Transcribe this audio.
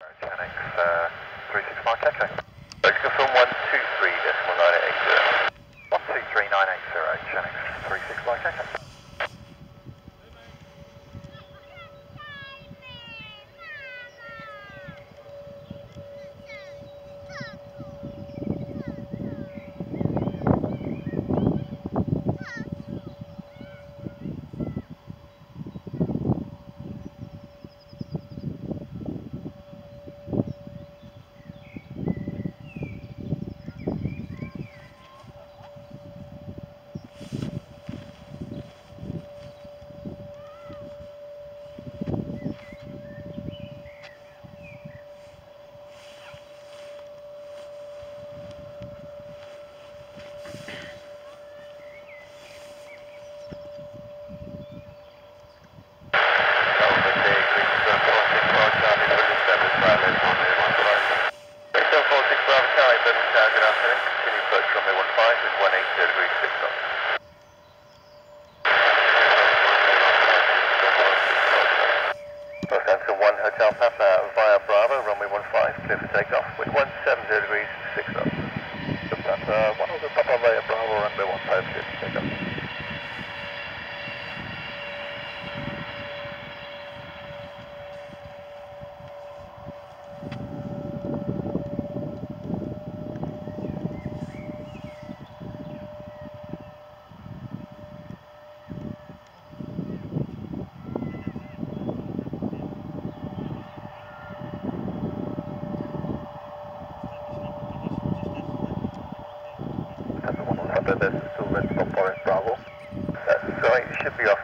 Uh, 365 Echo. Let's confirm 123 decimal 9880. 123 980, Chanix, 365 Echo. Runway 15 with 180 degrees 6 knots. Lufthansa 1 Hotel Papa via Bravo, runway 15, clear for takeoff with 170 degrees 6 knots. Lufthansa uh, 1 Hotel Papa via Bravo, runway 15, clear for takeoff. Lufthansa 1 Hotel Papa, this is Sylvan from Forest Bravo. Uh, sorry, it should be off